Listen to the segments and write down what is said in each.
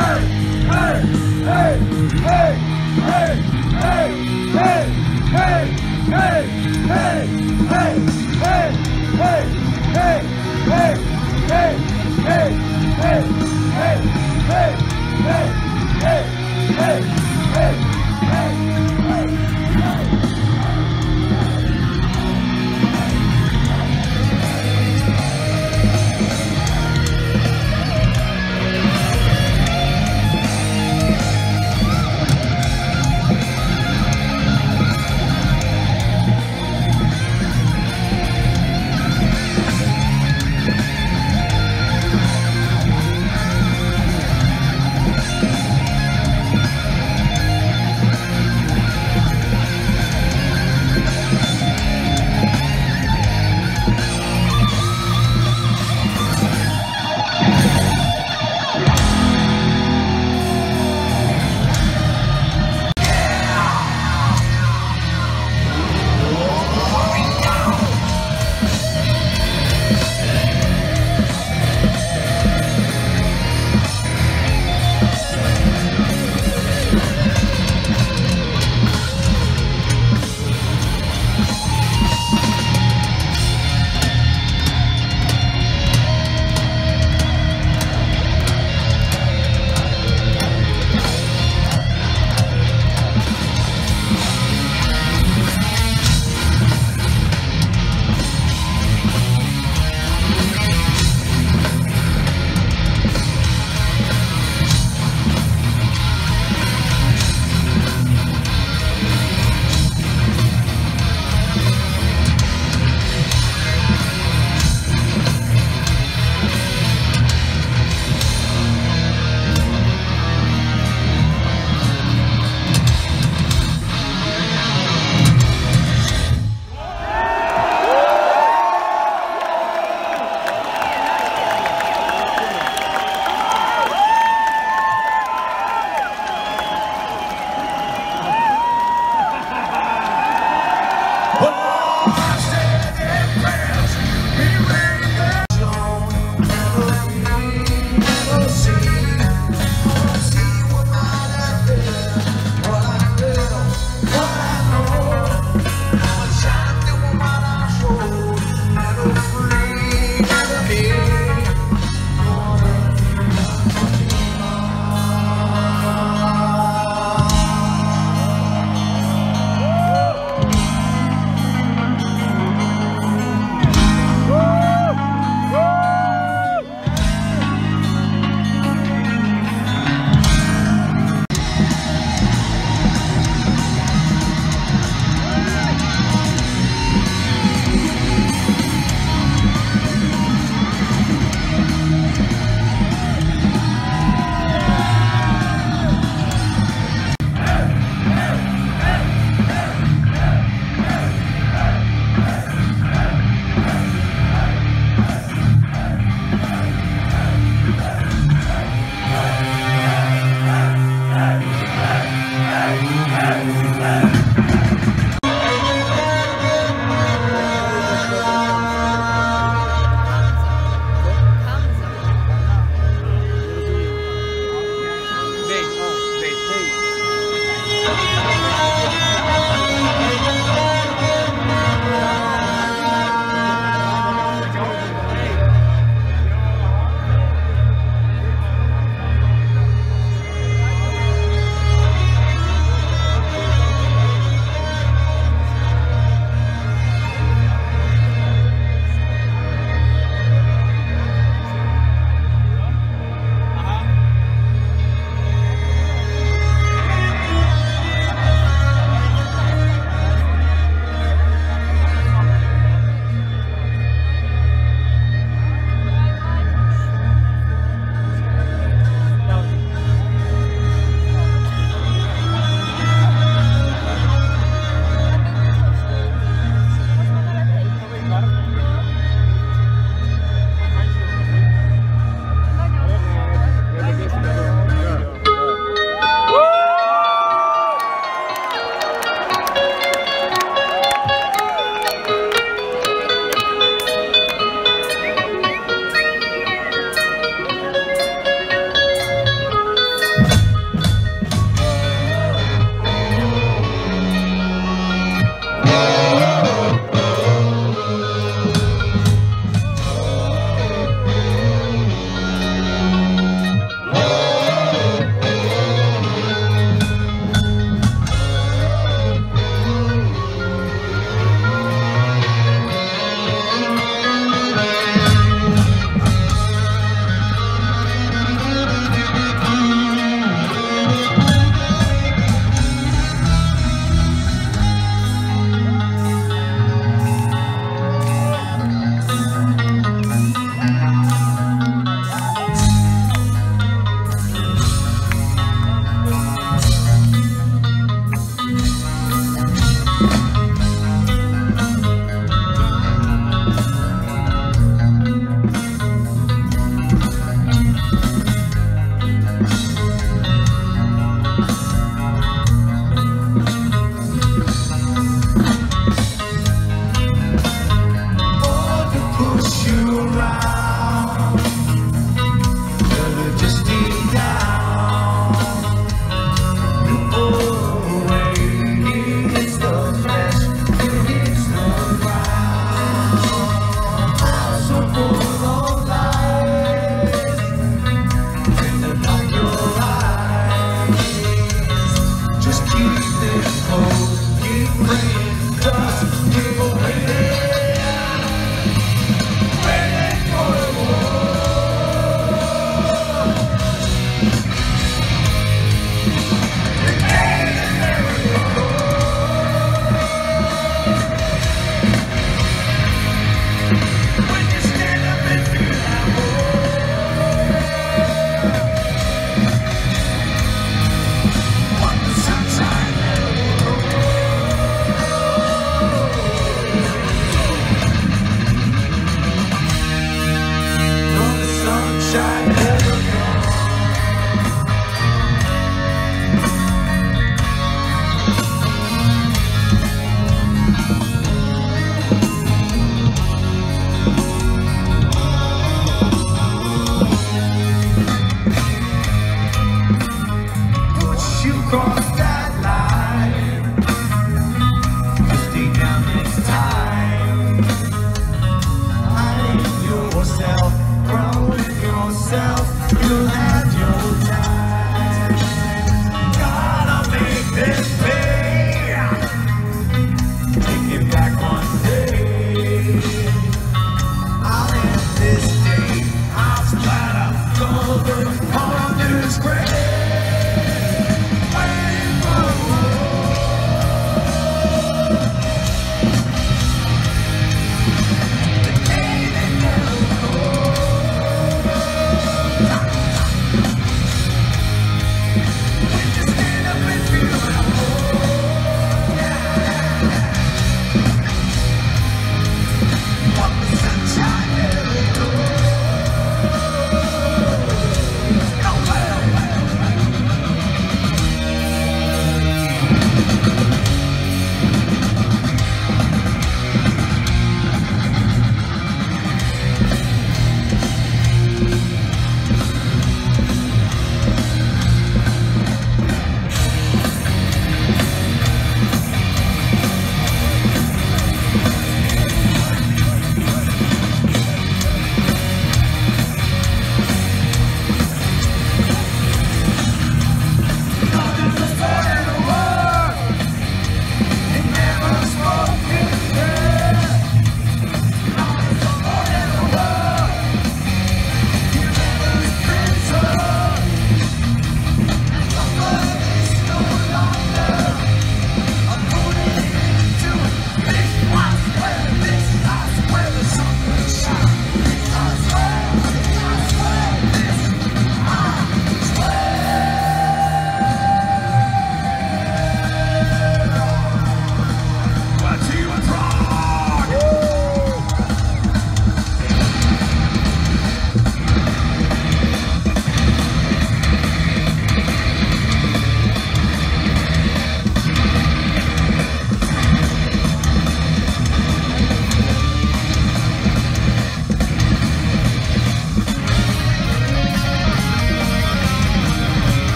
Hey!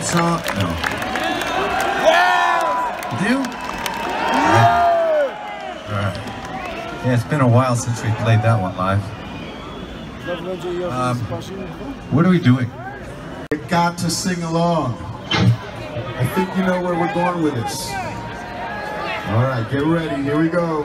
That song? No. You do? Yeah. All right. Yeah, it's been a while since we played that one live. Um, what are we doing? You got to sing along. I think you know where we're going with this. All right, get ready. Here we go.